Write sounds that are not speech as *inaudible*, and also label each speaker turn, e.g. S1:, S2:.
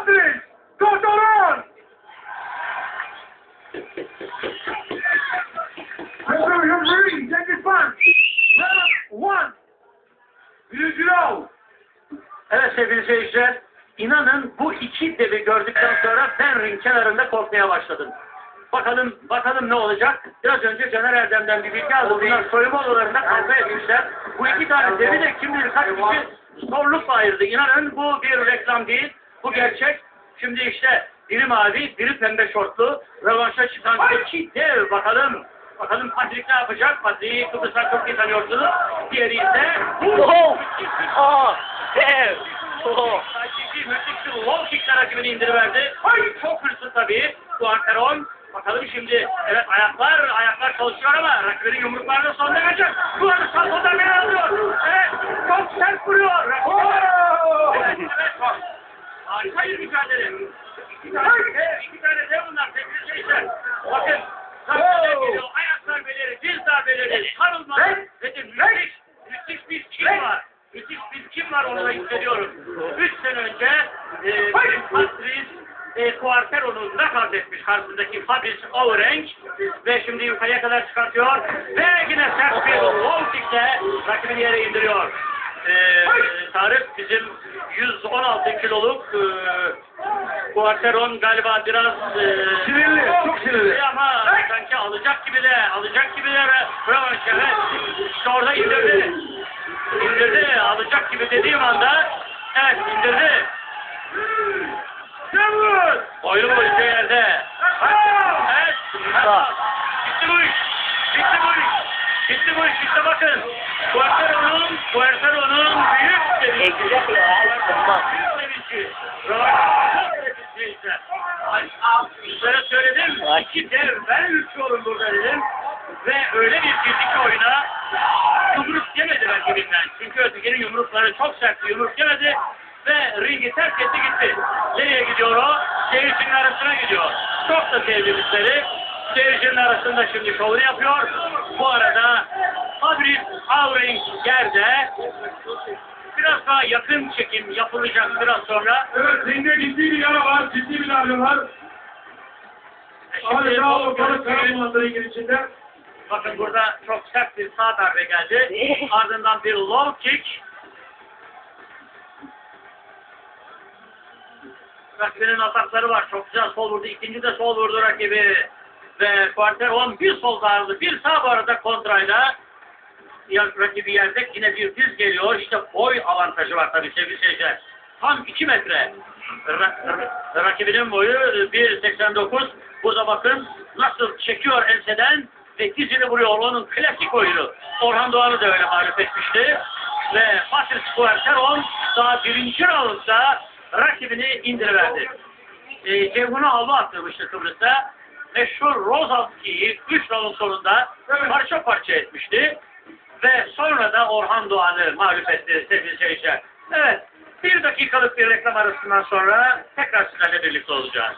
S1: Patrick! Kotoran! Referee, take his punch. Round one. You know.
S2: Evet sevgili seyirciler, inanın bu iki devi gördükten sonra ben ring kenarında korkmaya başladım. Bakalım bakalım ne olacak? Biraz önce Caner Erdem'den bir bilgi aldım. Bunlar soyunma odalarında kavga etmişler. Bu iki tane devi de kim bilir kaç kişi zorlukla ayırdı. İnanın bu bir reklam değil, bu gerçek. Şimdi işte biri mavi, biri pembe şortlu, rövanşa çıkan iki dev bakalım. Bakalım Patrick ne yapacak? Patrick'i Kıbrıs'tan çok iyi tanıyorsunuz. Diğeri ise...
S3: Oh! Oh! Dev! Oh!
S2: Takipçi müthiş bir low kickler rakibini indiriverdi. Ay çok hırslı tabii. Bu Antaron. Bakalım şimdi. Evet ayaklar, ayaklar çalışıyor ama rakibinin yumruklarına son derece. Bu arada sağ soldan beni alıyor. Evet çok sert vuruyor. Evet, evet. Harika bir mücadele. İki tane dev, iki tane dev bunlar sevgili seyirciler. Bakın. Darbeler geliyor, ayak darbeleri, diz darbeleri, sarılmalar ve de müthiş, müthiş bir kim var. Müthiş bir kim var onu da hissediyorum. Üç sene önce e, Patrice e, Quartero'nu nakavt etmiş karşısındaki Fabrice Orange ve şimdi yukarıya kadar çıkartıyor ve yine sert bir low kickle rakibini yere indiriyor. E, Tarık bizim 116 kiloluk e, Quarteron galiba biraz e,
S1: Sinirli, çok sinirli.
S2: ama sanki alacak gibi de alacak gibi de evet. İşte orada indirdi. İndirdi. Alacak gibi dediğim anda evet indirdi.
S1: Devil!
S2: Boylu boyunca yerde. Bitti bu iş. İşte bakın. Quartero'nun Quartero'nun büyük seviyesi. Ay, Böyle söyledim. İki dev. Ben ürküyorum burada dedim. Ve öyle bir girdik oyuna. Yumruk yemedi rakibinden. Çünkü ötekinin yumrukları çok sert yumruk yemedi. Ve ringi terk etti gitti. Nereye gidiyor o? Seyircinin arasına gidiyor. Çok da sevdiğimizleri. Seyircinin arasında şimdi şovunu yapıyor. Bu arada Fabrice Auring yerde. Biraz daha yakın çekim yapılacak biraz sonra.
S1: Evet, ringde ciddi bir yara var, ciddi bir darbe var.
S2: Şimdi
S1: Adeta
S2: o
S1: ringin içinde.
S2: Bakın burada çok sert bir sağ darbe geldi. *laughs* Ardından bir low kick. Rakibinin atakları var. Çok güzel sol vurdu. İkinci de sol vurdu rakibi. Ve Quarteron bir sol dardı. Bir sağ bu arada kontrayla. Rakibi yerde yine bir diz geliyor. İşte boy avantajı var tabii sevgili seyirciler. Tam 2 metre. Ra- ra- rakibinin boyu e, 1.89. Burada bakın nasıl çekiyor enseden ve dizini vuruyor. Onun klasik oyunu. Orhan Doğan'ı da öyle mağlup etmişti. Ve Patrice Quarteron daha birinci roundda rakibini indiriverdi. E, Ceyhun'u havlu attırmıştı Kıbrıs'ta. Meşhur Rozalski'yi 3 round sonunda parça parça etmişti. Ve sonra da Orhan Doğan'ı mağlup etti sevgili seyirciler. Evet, bir dakikalık bir reklam arasından sonra tekrar sizlerle birlikte olacağız.